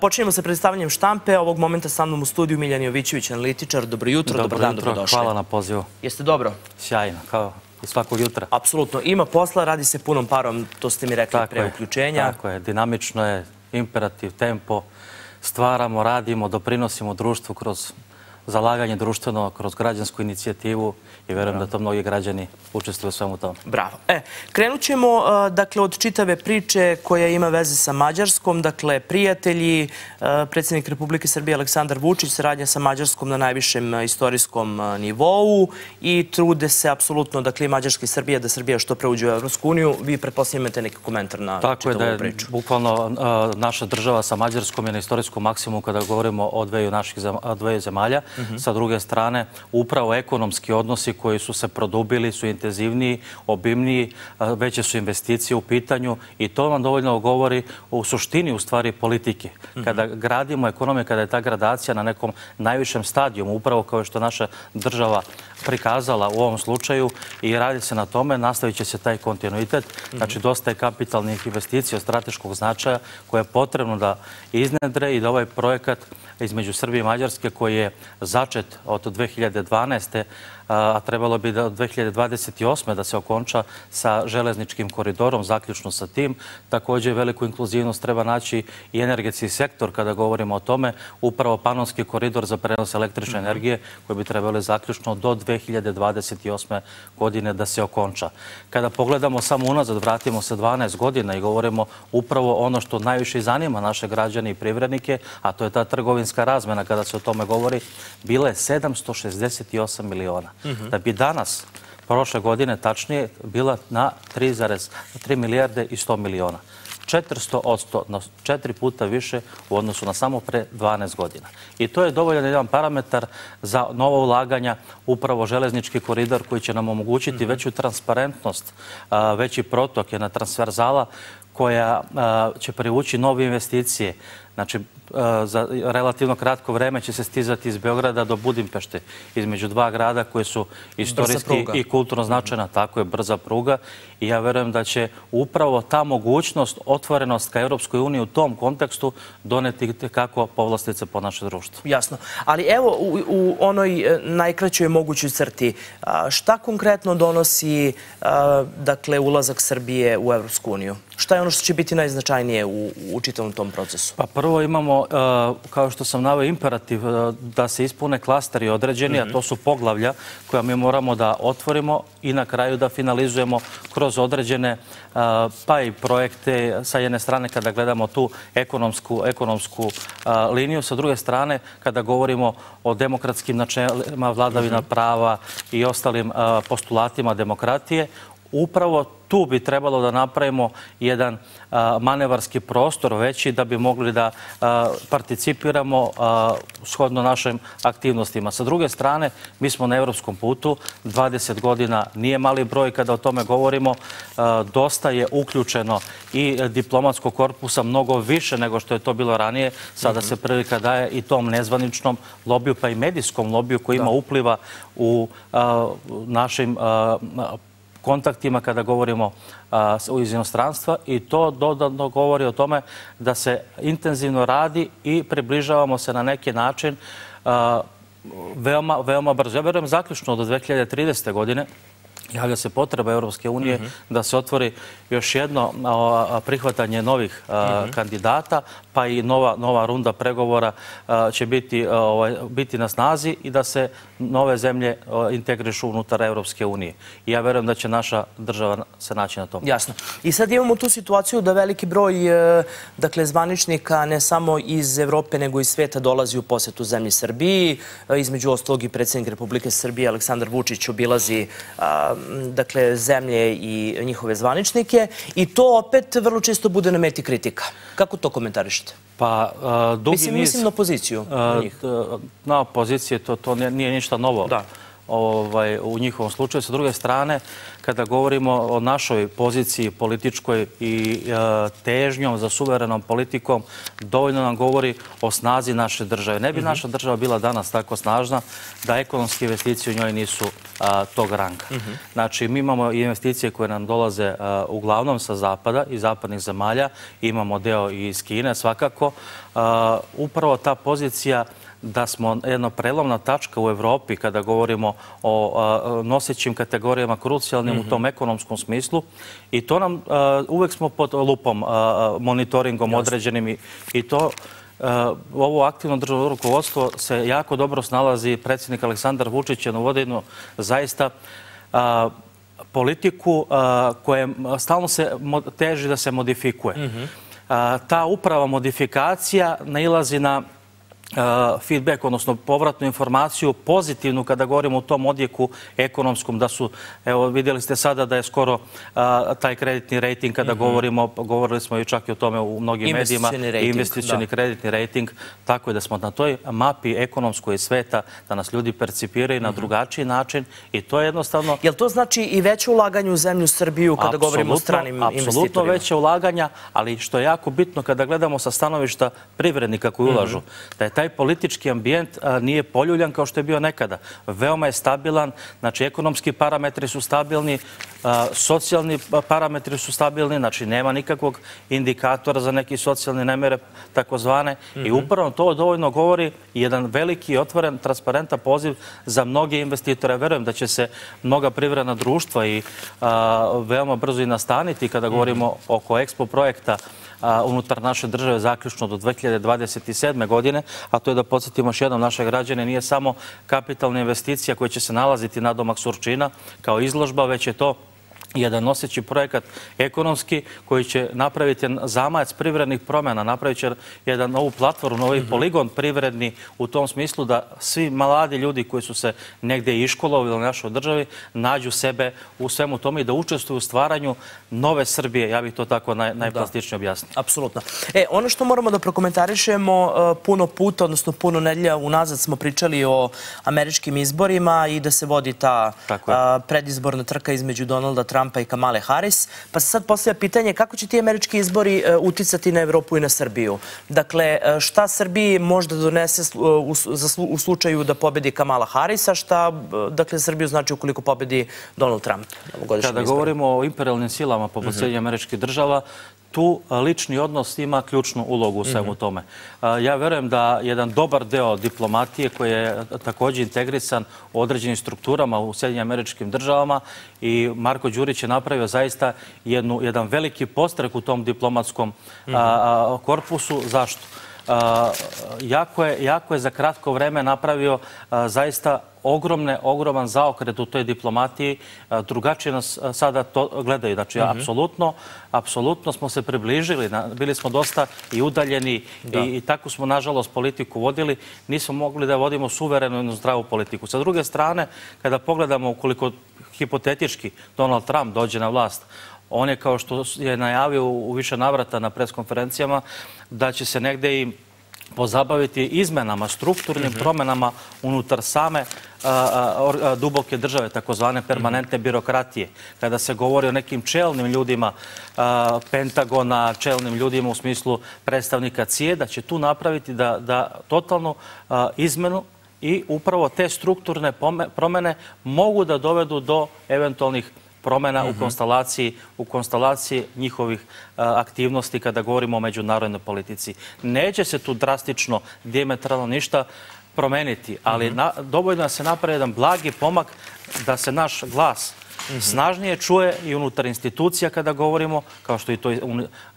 Počinjemo sa predstavljanjem štampe. Ovog momenta sa mnom u studiju Miljan Jovićević, analitičar. Dobro jutro, dobro dan, dobrodošli. Hvala na pozivu. Jeste dobro? Sjajno, kao i svakog jutra. Apsolutno. Ima posla, radi se punom parom, to ste mi rekli pre uključenja. Tako je, dinamično je, imperativ, tempo. Stvaramo, radimo, doprinosimo društvu kroz zalaganje društveno kroz građansku inicijativu i verujem da to mnogi građani učestvuju svemu tom. Bravo. E, krenut ćemo e, dakle, od čitave priče koja ima veze sa Mađarskom. Dakle, prijatelji, e, predsjednik Republike Srbije Aleksandar Vučić saradnja sa Mađarskom na najvišem e, istorijskom nivou i trude se apsolutno, dakle, Mađarska i Srbija, da Srbija što preuđe u Evropsku uniju. Vi pretpostavljamo imate neki komentar na čitavu priču. Tako je da je bukvalno naša država sa Mađarskom je na istorijskom maksimumu kada govorimo o dveju zemalja. Mhm. Sa druge strane, upravo ekonomski odnosi koji su se produbili su intenzivniji, obimniji, veće su investicije u pitanju i to vam dovoljno govori u suštini u stvari politike. Mhm. Kada gradimo ekonomiju, kada je ta gradacija na nekom najvišem stadijumu, upravo kao što naša država prikazala u ovom slučaju i radi se na tome, nastavit će se taj kontinuitet. Znači, dosta je kapitalnih investicija od strateškog značaja koje je potrebno da iznedre i da ovaj projekat između Srbije i Mađarske koji je začet od 2012 a trebalo bi da od 2028. da se okonča sa železničkim koridorom, zaključno sa tim. Također veliku inkluzivnost treba naći i energetski sektor kada govorimo o tome. Upravo panonski koridor za prenos električne energije koji bi trebali zaključno do 2028. godine da se okonča. Kada pogledamo samo unazad, vratimo se 12 godina i govorimo upravo ono što najviše zanima naše građane i privrednike, a to je ta trgovinska razmena kada se o tome govori, bile 768 miliona. Da bi danas, prošle godine, tačnije, bila na 3,3 milijarde i 100 miliona. 400 od 100, na četiri puta više u odnosu na samo pre 12 godina. I to je dovoljan jedan parametar za novo ulaganja, upravo železnički koridor koji će nam omogućiti mhm. veću transparentnost, veći protok je na transverzala koja će privući nove investicije. Znači, za relativno kratko vreme će se stizati iz Beograda do Budimpešte, između dva grada koje su istorijski i kulturno značajna. Tako je, brza pruga. I ja verujem da će upravo ta mogućnost, otvorenost ka Europskoj uniji u tom kontekstu doneti kako povlastice po naše društvo. Jasno. Ali evo, u onoj e, najkraćoj mogućoj crti, šta konkretno donosi dakle, ulazak Srbije u Evropsku uniju? Šta je ono što će biti najznačajnije u čitavom tom procesu? Pa prvo imamo, e, kao što sam navio, imperativ e, da se ispune klasteri određeni, a to su poglavlja koja mi moramo da otvorimo i na kraju da finalizujemo kroz određene e, pa i projekte sa jedne strane kada gledamo tu ekonomsku liniju, sa druge strane kada govorimo o demokratskim načelima, vladavina prava i ostalim postulatima demokratije, upravo tu bi trebalo da napravimo jedan manevarski prostor veći da bi mogli da participiramo shodno našim aktivnostima. Sa druge strane, mi smo na evropskom putu, 20 godina nije mali broj kada o tome govorimo, dosta je uključeno i diplomatskog korpusa mnogo više nego što je to bilo ranije. Sada se prilika daje i tom nezvaničnom lobiju, pa i medijskom lobiju koji ima upliva u našim kontaktima kada govorimo iz inostranstva i to dodatno govori o tome da se intenzivno radi i približavamo se na neki način veoma brzo. Ja verujem zaključno do 2030. godine javlja se potreba Europske unije mhm. da se otvori još jedno prihvatanje novih mhm. kandidata, pa i nova runda pregovora će ovaj, biti na snazi i da se nove zemlje integrišu unutar Europske unije. I ja verujem da će naša država se naći na tom. Jasno. I sad imamo tu situaciju da veliki broj e, dakle, zvaničnika ne samo iz Evrope nego i sveta dolazi u posjetu zemlji Srbiji. E, između ostalog i predsjednik Republike Srbije Aleksandar Vučić obilazi dakle, zemlje i njihove zvaničnike i to opet vrlo često bude na meti kritika. Kako to komentarišete? Pa, dugi niz... Mislim na opoziciju. Na opozicije to nije ništa novo. Ovaj, u njihovom slučaju. Sa druge strane, kada govorimo o našoj poziciji političkoj i e, težnjom za suverenom politikom, dovoljno nam govori o snazi naše države. Ne bi mhm. naša država bila danas tako snažna da ekonomske investicije u njoj nisu tog ranga. Mhm. Znači, mi imamo investicije koje nam dolaze uglavnom sa zapada i zapadnih zemalja. Imamo deo i iz Kine, svakako. Upravo ta pozicija da smo jedna prelomna tačka u Evropi kada govorimo o nosećim kategorijama krucijalnim u tom mhm. ekonomskom smislu i to nam uvek smo pod lupom, monitoringom određenim i to ovo aktivno državno rukovodstvo se jako dobro snalazi. Predsjednik Aleksandar Vučić je navodino zaista politiku koja stalno se teži da se modifikuje. Mhm. Ta uprava modifikacija nailazi na feedback, odnosno povratnu informaciju pozitivnu kada govorimo o tom odjeku ekonomskom, da su, evo vidjeli ste sada da je skoro taj kreditni rating kada mhm. govorimo, govorili smo i čak i o tome u mnogim medijima, investicioni kreditni rating, tako je da smo na toj mapi ekonomskoj sveta da nas ljudi percipiraju na mhm. drugačiji način i to je jednostavno... Je li to znači i veće ulaganje u zemlju Srbiju kada govorimo o stranim investitorima? Apsolutno veće ulaganja, ali što je jako bitno kada gledamo sa stanovišta privrednika koji mhm. ulažu, da je taj politički ambijent nije poljuljan kao što je bio nekada. Veoma je stabilan, znači ekonomski parametri su stabilni, socijalni parametri su stabilni, znači nema nikakvog indikatora za neki socijalni nemere, takozvane. I mhm. upravo to dovoljno govori jedan veliki, otvoren, transparentan poziv za mnoge investitore. Verujem da će se mnoga privredna društva i veoma brzo i nastaniti kada govorimo mhm. oko Expo projekta unutar naše države zaključno do 2027. godine, a to je da podsjetimo još jednom naše građane, nije samo kapitalna investicija koja će se nalaziti na domak Surčina kao izložba, već je to jedan noseći projekat ekonomski koji će napraviti zamajac privrednih promjena, napravit će jedan novu platformu, novi mhm. poligon privredni u tom smislu da svi mladi ljudi koji su se negdje iškolovili u našoj državi nađu sebe u svemu tome i da učestvuju u stvaranju nove Srbije. Ja bih to tako najplastičnije objasnio. Apsolutno. E, ono što moramo da prokomentarišemo e, puno puta, odnosno puno nedlja unazad smo pričali o američkim izborima i da se vodi ta predizborna trka između Donalda Trumpa Trumpa i Kamale Harris. Pa se sad postavlja pitanje kako će ti američki izbori e, uticati na Evropu i na Srbiju. Dakle, e, šta Srbiji možda donese u slučaju da pobedi Kamala Harris, a šta dakle, Srbiju znači ukoliko pobedi Donald Trump? Kada govorimo o imperialnim silama po posljednje mhm. američkih država, tu lični odnos ima ključnu ulogu u svemu mhm. tome. Ja verujem da jedan dobar deo diplomatije koji je također integrisan u određenim strukturama u Sjedinjim američkim državama i Marko Đurić je napravio zaista jedan veliki postrek u tom diplomatskom mhm. korpusu. Zašto? Jako je za kratko vreme napravio zaista ogromne, ogroman zaokret u toj diplomatiji. Drugačije nas sada to gledaju. Znači, mhm. apsolutno, apsolutno smo se približili. Bili smo dosta i udaljeni i tako smo, nažalost, politiku vodili. Nismo mogli da vodimo suverenu i zdravu politiku. Sa druge strane, kada pogledamo ukoliko hipotetički Donald Trump dođe na vlast, on je, kao što je najavio u više navrata na preskonferencijama, da će se negde i pozabaviti izmenama, strukturnim mhm. promenama unutar same duboke države, takozvane permanentne mhm. birokratije. Kada se govori o nekim čelnim ljudima Pentagona, čelnim ljudima u smislu predstavnika CIE, da će tu napraviti da totalnu izmenu i upravo te strukturne promene mogu da dovedu do eventualnih promjena u mhm. konstelaciji u konstelaciji njihovih aktivnosti kada govorimo o međunarodnoj politici. Neće se tu drastično, diametralno ništa promeniti, ali mhm. dovoljno da se napravi jedan blagi pomak da se naš glas mhm. snažnije čuje i unutar institucija kada govorimo, kao što i to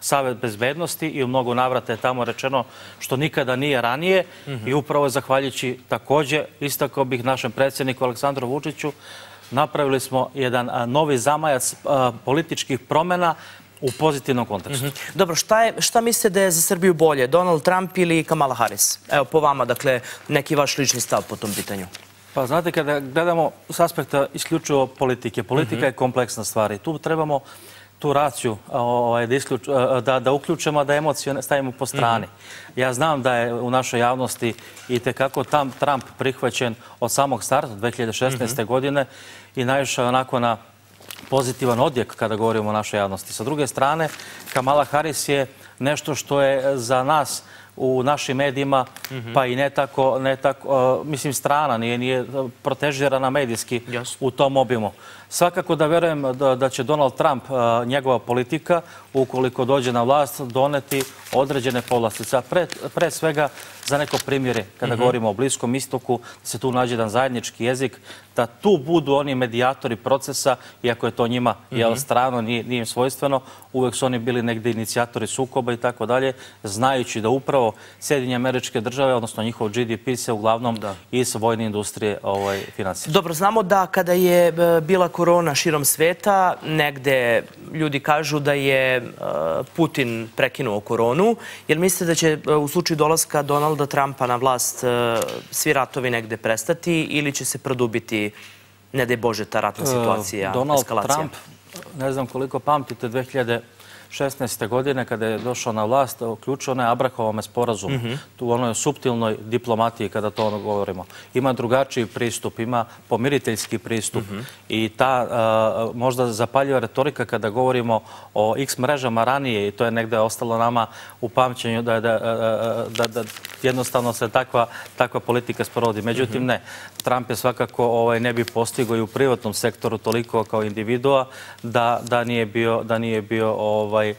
Savet bezbednosti i u mnogo navrata je tamo rečeno što nikada nije ranije i upravo zahvaljujući također, istakao bih našem predsjedniku Aleksandru Vučiću, napravili smo jedan novi zamajac političkih promjena u pozitivnom kontekstu. Mhm. Dobro, šta mislite da je za Srbiju bolje, Donald Trump ili Kamala Harris? Evo, po vama, dakle, neki vaš lični stav po tom pitanju. Pa znate, kada gledamo s aspekta isključivo politike, politika mhm. je kompleksna stvar i tu trebamo tu raciju ovaj, da, da uključimo, da emocije stavimo po strani. Ja znam da je u našoj javnosti i tekako tam Trump prihvaćen od samog starta 2016. godine i najviše onako na pozitivan odjek kada govorimo o našoj javnosti. Sa druge strane, Kamala Harris je nešto što je za nas u našim medijima, pa i ne tako, ne tako mislim, strana, nije, nije protežirana medijski u tom obimu. Svakako da verujem da, da će Donald Trump, njegova politika, ukoliko dođe na vlast, doneti određene povlastice. Pre, pre svega za neko primjere, kada mhm. govorimo o Bliskom istoku, da se tu nađe jedan zajednički jezik, da tu budu oni medijatori procesa, iako je to njima mm strano, nije, nije im svojstveno, uvek su oni bili negde inicijatori sukoba i tako dalje, znajući da upravo Sjedinje američke države, odnosno njihov GDP se uglavnom da. iz vojne industrije ovaj, finansira. Dobro, znamo da kada je e, bila korona širom sveta, negde ljudi kažu da je e, Putin prekinuo koronu. Jel mislite da će e, u slučaju dolaska Donalda Trumpa na vlast svi ratovi negde prestati ili će se produbiti, ne da je Bože, ta ratna situacija, eskalacija? Donald Trump, ne znam koliko pamtite, 2000 16. godine kada je došao na vlast, uključio onaj Abrahovome sporazum, mhm. tu u onoj subtilnoj diplomatiji kada to ono govorimo. Ima drugačiji pristup, ima pomiriteljski pristup mhm. i ta možda zapaljiva retorika kada govorimo o x mrežama ranije i to je negde ostalo nama u pamćenju da, da, da, da jednostavno se takva, takva politika sporodi. Međutim, mhm. ne. Trump je svakako ovaj, ne bi postigao i u privatnom sektoru toliko kao individua da, da nije bio, da nije bio ovaj, ovaj,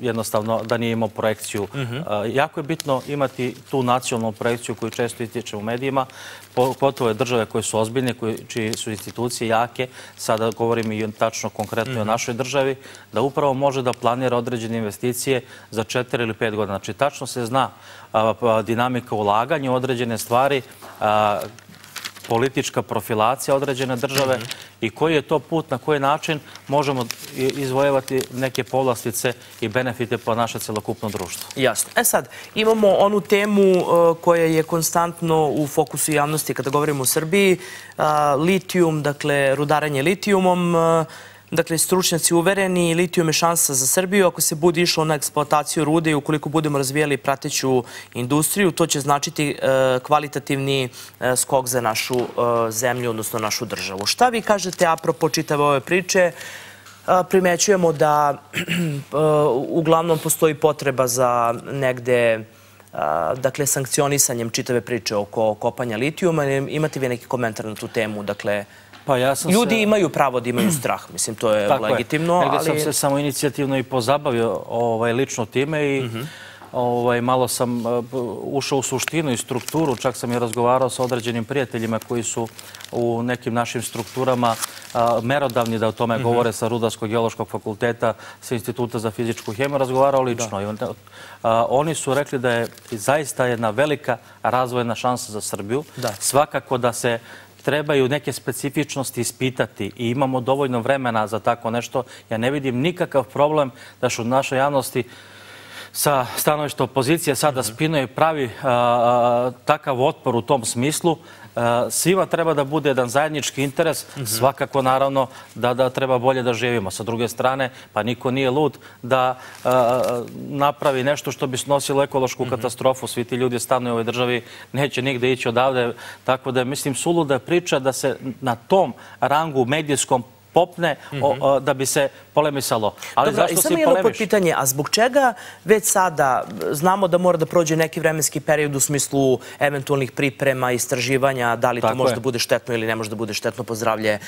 jednostavno da nije imao projekciju. Mhm. Jako je bitno imati tu nacionalnu projekciju koju često ističe u medijima, pogotovo je države koje su ozbiljne, čiji su institucije jake, sada govorim i tačno konkretno o mhm. našoj državi, da upravo može da planira određene investicije za četiri ili pet godina. Znači, tačno se zna dinamika ulaganja u određene stvari, politička profilacija određene države mhm. i koji je to put, na koji način možemo izvojevati neke povlastice i benefite po naše celokupno društvo. Jasno. E sad, imamo onu temu e, koja je konstantno u fokusu javnosti kada govorimo o Srbiji. Litijum, dakle, rudaranje litijumom, e, Dakle, stručnjaci uvereni, litijum je šansa za Srbiju. Ako se bude išlo na eksploataciju rude i ukoliko budemo razvijali prateću industriju, to će značiti e, kvalitativni e, skok za našu e, zemlju, odnosno našu državu. Šta vi kažete apropo čitave ove priče? E, primećujemo da e, uglavnom postoji potreba za negde e, dakle, sankcionisanjem čitave priče oko kopanja litijuma. Imate vi neki komentar na tu temu? Dakle, Pa ja sam Ljudi imaju pravo da imaju strah, mislim, to je legitimno. ali... Negde sam se samo inicijativno i pozabavio ovaj, lično time i mhm. ovaj, malo sam uh, ušao u suštinu i strukturu, čak sam i razgovarao sa određenim prijateljima koji su u nekim našim strukturama uh, merodavni da o tome mhm. govore sa Rudarskog geološkog fakulteta, sa Instituta za fizičku hemiju, razgovarao lično. Uh, oni su rekli da je zaista jedna velika razvojna šansa za Srbiju. Svakako da se trebaju neke specifičnosti ispitati i imamo dovoljno vremena za tako nešto, ja ne vidim nikakav problem da što u našoj javnosti sa stanovišta opozicije sada spinuje pravi takav otpor u tom smislu. E, svima treba da bude jedan zajednički interes, svakako naravno da, da treba bolje da živimo. Sa druge strane, pa niko nije lud da e, napravi nešto što bi snosilo ekološku katastrofu. Svi ti ljudi stanuju u ovoj državi, neće nigde ići odavde. Tako da mislim, suluda priča da se na tom rangu medijskom popne da bi se polemisalo. Ali zašto si polemiš? Samo jedno pitanje, a zbog čega već sada znamo da mora da prođe neki vremenski period u smislu eventualnih priprema, istraživanja, da li to može da bude štetno ili ne može da bude štetno pozdravlje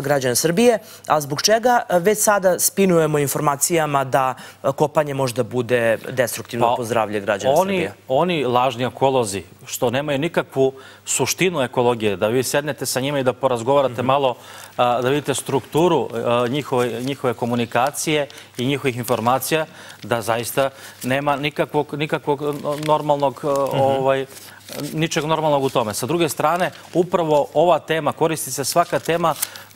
građana Srbije, a zbog čega već sada spinujemo informacijama da kopanje može da bude destruktivno pa, pozdravlje građana Srbije? Oni lažni ekolozi, što nemaju nikakvu suštinu ekologije, da vi sednete sa njima i da porazgovarate mhm. malo, da vidite strukturu njihove komunikacije i njihovih informacija, da zaista nema nikakvog normalnog mhm. ovaj, ničeg normalnog u tome. Sa druge strane, upravo ova tema, koristi se svaka tema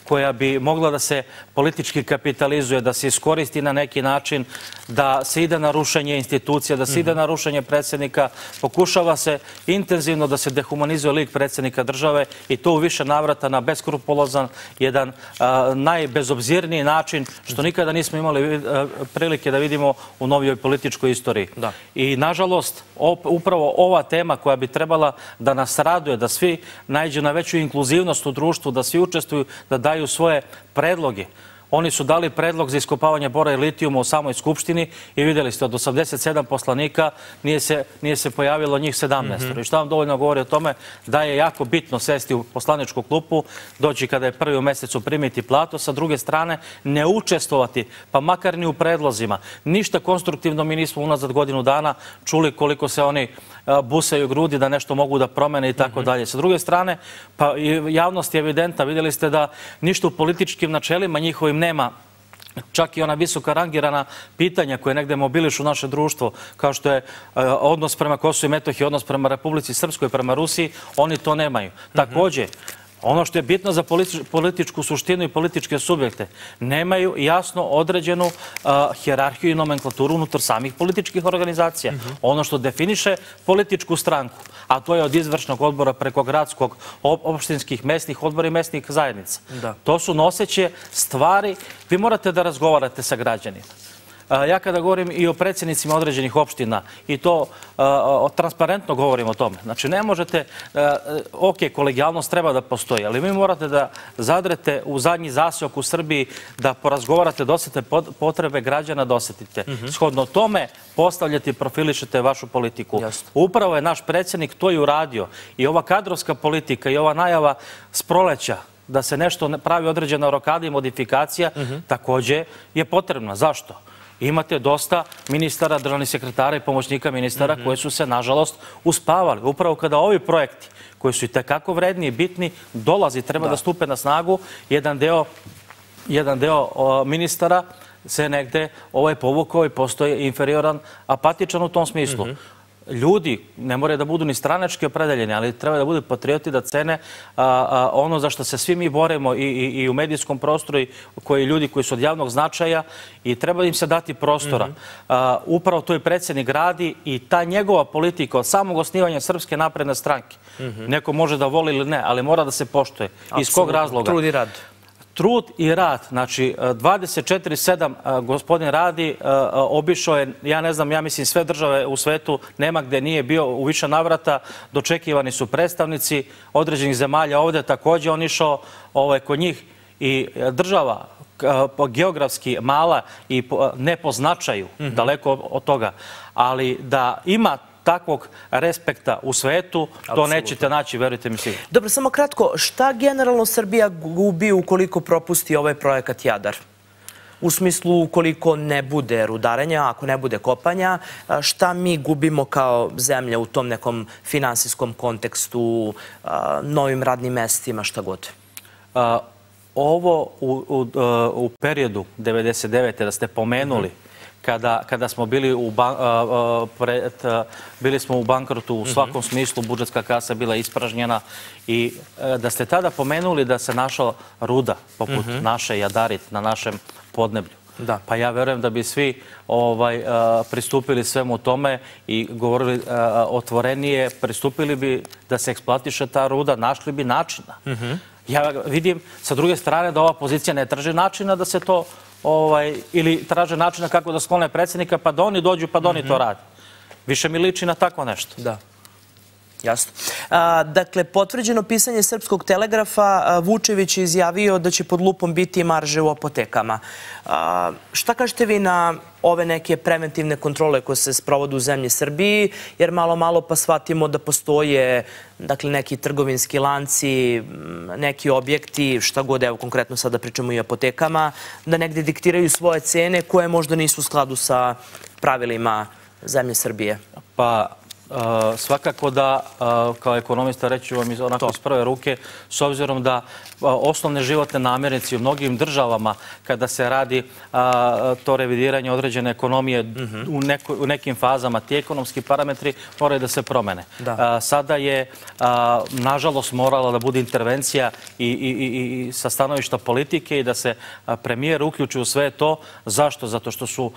koja bi mogla da se politički kapitalizuje, da se iskoristi na neki način, da se ide na rušenje institucija, da se ide na rušenje predsjednika. Pokušava se intenzivno da se dehumanizuje lik predsjednika države i to u više navrata na beskrupulozan, jedan najbezobzirniji način što nikada nismo imali prilike da vidimo u novijoj političkoj istoriji. I nažalost, upravo ova tema koja bi trebala da nas raduje, da svi najđu na veću inkluzivnost u društvu, da svi učestvuju, da daju svoje predloge. Oni su dali predlog za iskopavanje bora i litijuma u samoj skupštini i vidjeli ste od 87 poslanika nije se pojavilo njih 17. Mhm. I što vam dovoljno govori o tome da je jako bitno sesti u poslaničku klupu, doći kada je prvi u mesecu primiti plato, sa druge strane ne učestovati, pa makar ni u predlozima. Ništa konstruktivno mi nismo unazad godinu dana čuli koliko se oni busaju grudi da nešto mogu da promene i tako mhm. dalje. Sa druge strane, pa javnost je evidenta. Vidjeli ste da ništa u političkim načelima njihovim nema čak i ona visoka rangirana pitanja koje negde mobilišu naše društvo, kao što je e, odnos prema Kosovo i Metohiji, odnos prema Republici Srpskoj, prema Rusiji, oni to nemaju. Mhm. Također, Ono što je bitno za političku suštinu i političke subjekte, nemaju jasno određenu hjerarhiju i nomenklaturu unutar samih političkih organizacija. Mhm. Ono što definiše političku stranku, a to je od izvršnog odbora preko gradskog, opštinskih, mesnih odbora i mesnih zajednica. To su noseće stvari. Vi morate da razgovarate sa građanima. Ja kada govorim i o predsjednicima određenih opština i to transparentno govorim o tome. Znači, ne možete, ok, kolegijalnost treba da postoji, ali vi morate da zadrete u zadnji zasjok u Srbiji da porazgovarate, dosete potrebe građana, dosetite. Mhm. Shodno tome postavljate i profilišete vašu politiku. Upravo je naš predsjednik to i uradio. I ova kadrovska politika i ova najava s proleća da se nešto pravi određena rokada i modifikacija, mhm. također je potrebna. Zašto? Imate dosta ministara, državnih sekretara i pomoćnika ministara mhm. koji su se, nažalost, uspavali. Upravo kada ovi projekti, koji su i tekako vredni i bitni, dolazi, treba da stupe na snagu, jedan deo jedan deo ministara se negde ovaj povukao i postoje inferioran, apatičan u tom smislu. Mhm ljudi ne moraju da budu ni stranački opredeljeni, ali treba da budu patrioti da cene ono za što se svi mi boremo i u medijskom prostoru i koji ljudi koji su od javnog značaja i treba im se dati prostora. Mhm. Upravo to je predsjednik radi i ta njegova politika od samog osnivanja Srpske napredne stranke, mhm. neko može da voli ili ne, ali mora da se poštoje. Iz kog razloga? Trud i rad trud i rad, znači 24-7 e, gospodin radi, e, e, obišao je, ja ne znam, ja mislim sve države u svetu, nema gde nije bio u više navrata, dočekivani su predstavnici određenih zemalja ovdje, također on išao ovaj, kod njih. I država geografski mala i ne po značaju, mhm. daleko od toga, ali da ima takvog respekta u svetu, to nećete naći, verujte mi svi. Dobro, samo kratko, šta generalno Srbija gubi ukoliko propusti ovaj projekat Jadar? U smislu ukoliko ne bude rudarenja, ako ne bude kopanja, šta mi gubimo kao zemlja u tom nekom finansijskom kontekstu, novim radnim mestima, šta god? Ovo u periodu 99. da ste pomenuli, mhm kada smo bili u bili smo u bankrotu u svakom mhm. smislu, budžetska kasa bila ispražnjena i e, da ste tada pomenuli da se našla ruda poput mhm. naše Jadarit na našem podneblju. Pa ja verujem da bi svi ovaj, e, pristupili svemu tome i govorili e, otvorenije, pristupili bi da se eksplatiše ta ruda, našli bi načina. Mhm. Ja vidim sa druge strane da ova pozicija ne traži načina da se to Ovaj, ili traže načina kako da sklone predsjednika, pa da oni dođu, pa da oni to mhm. radi. Više mi liči na tako nešto. Da. Jasno. Dakle, potvrđeno pisanje Srpskog telegrafa, Vučević je izjavio da će pod lupom biti marže u apotekama. Šta kažete vi na ove neke preventivne kontrole koje se sprovodu u zemlji Srbiji, jer malo, malo pa shvatimo da postoje dakle, neki trgovinski lanci, neki objekti, šta god, evo konkretno sada pričamo i apotekama, da negde diktiraju svoje cene koje možda nisu u skladu sa pravilima zemlje Srbije. Pa, svakako da, kao ekonomista reći vam onako iz prve ruke, s obzirom da osnovne životne namirnice u mnogim državama, kada se radi to revidiranje određene ekonomije u nekim fazama, ti ekonomski parametri moraju da se promene. Sada je, nažalost, morala da bude intervencija i sa stanovišta politike i da se premijer uključi u sve to. Zašto? Zato što su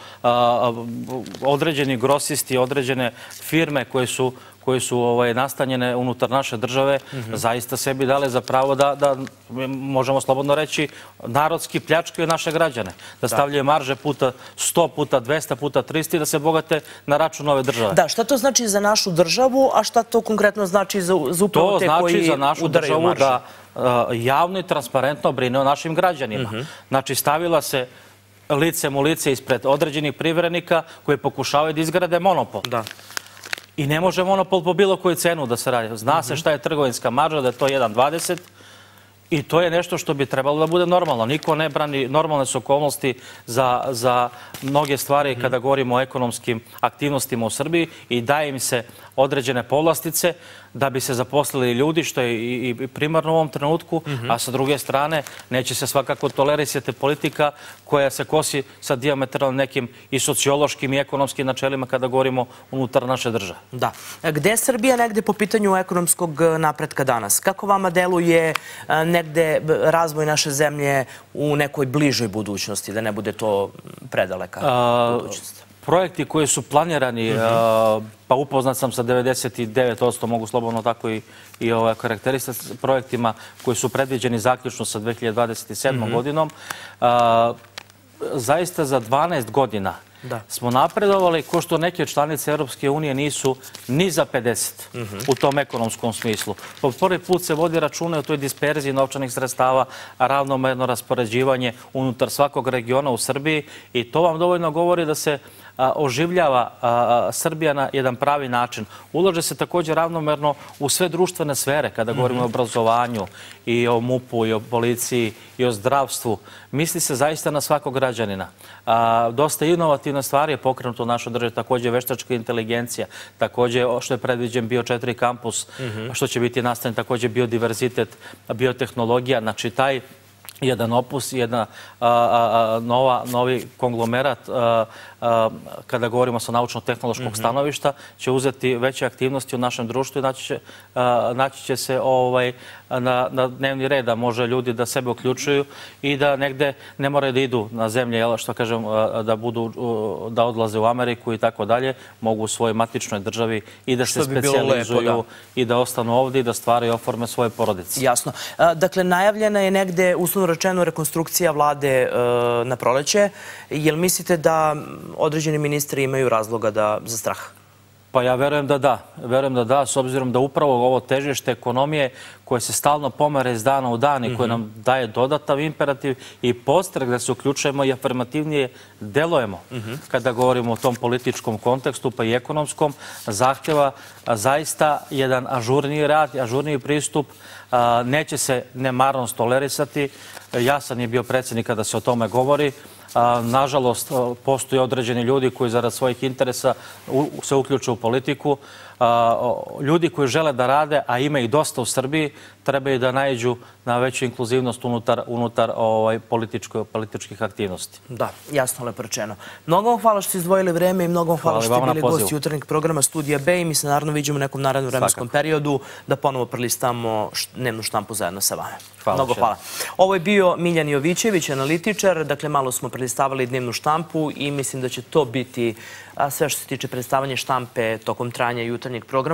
određeni grosisti, određene firme koje su koje su ovaj, nastanjene unutar naše države, mhm. zaista sebi dale za pravo da, možemo slobodno reći, narodski pljačkaju naše građane. Da stavljaju marže puta 100 puta 200 puta 300 i da se bogate na račun ove države. Da, šta to znači za našu državu, a šta to konkretno znači za, za upravo te koji To znači za našu državu da javno i transparentno brine o našim građanima. Mhm. Znači, stavila se licem u lice ispred određenih privrednika koji pokušavaju da izgrade monopol. Da. I ne može monopol po bilo koju cenu da se radi. Zna se šta je trgovinska marža, da je to 1,20 i to je nešto što bi trebalo da bude normalno. Niko ne brani normalne su okolnosti za mnoge stvari kada govorimo o ekonomskim aktivnostima u Srbiji i daje im se određene povlastice da bi se zaposlili ljudi, što je i primarno u ovom trenutku, mhm. a sa druge strane neće se svakako tolerisati politika koja se kosi sa diametralnim nekim i sociološkim i ekonomskim načelima kada govorimo unutar naše države. Da. Gde je Srbija negde po pitanju ekonomskog napretka danas? Kako vama deluje e, negde razvoj naše zemlje u nekoj bližoj budućnosti, da ne bude to predaleka budućnost? Projekti koji su planirani, mhm. pa upoznat sam sa 99%, mogu slobodno tako i ovaj, karakteristati projektima koji su predviđeni zaključno sa 2027. Mhm. godinom, zaista za 12 godina smo napredovali ko što neke članice Europske unije nisu ni za 50 mhm. u tom ekonomskom smislu. Po prvi put se vodi račune o toj disperziji novčanih sredstava, ravnomerno raspoređivanje unutar svakog regiona u Srbiji i to vam dovoljno govori da se oživljava Srbija na jedan pravi način. Ulože se također ravnomerno u sve društvene sfere, kada govorimo o obrazovanju i o MUP-u i o policiji i o zdravstvu. Misli se zaista na svakog građanina. Dosta inovativna stvar je pokrenuto u našoj državi, također veštačka inteligencija, također što je predviđen bio četiri kampus, što će biti nastavljen, također biodiverzitet, biotehnologija. Znači, taj jedan opus, jedna novi konglomerat kada govorimo sa naučno-tehnološkog mhm. stanovišta, će uzeti veće aktivnosti u našem društvu i naći će se ovaj, na dnevni red da može ljudi da sebe uključuju i da negde ne moraju da idu na zemlje, što kažem, da odlaze u Ameriku i tako dalje, mogu u svojoj matičnoj državi i da se specializuju i da ostanu ovdje i da stvaraju oforme svoje porodice. Jasno. Dakle, najavljena je negde, uslovno rečeno, rekonstrukcija vlade na proleće. Jel mislite da određeni ministri imaju razloga za strah? Pa ja verujem da da. Verujem da da, s obzirom da upravo ovo težište ekonomije koje se stalno pomere iz dana u dan i koje nam daje dodatav imperativ i postrek da se uključujemo i afirmativnije delujemo kada govorimo o tom političkom kontekstu pa i ekonomskom, zahtjeva zaista jedan ažurniji rad, ažurniji pristup, neće se nemarnost tolerisati. Jasan je bio predsjednik kada se o tome govori. Nažalost, postoji određeni ljudi koji zarad svojih interesa se uključuju u politiku. Ljudi koji žele da rade, a ima ih dosta u Srbiji, trebaju da najđu na veću inkluzivnost unutar ovaj, političkih aktivnosti. Da, jasno lepo rečeno. Mnogo vam hvala što ste izdvojili vreme i mnogo vam hvala što ste bili gosti jutarnjeg programa Studija B i mi se naravno vidimo u nekom narednom vremenskom periodu da ponovo prelistamo dnevnu štampu zajedno sa vama. Mnogo hvala. Ovo je bio Miljan Jovićević, analitičar. Dakle, malo smo prelistavali dnevnu štampu i mislim da će to biti sve što se tiče predstavanja štampe tokom trajanja jutarnjeg programa.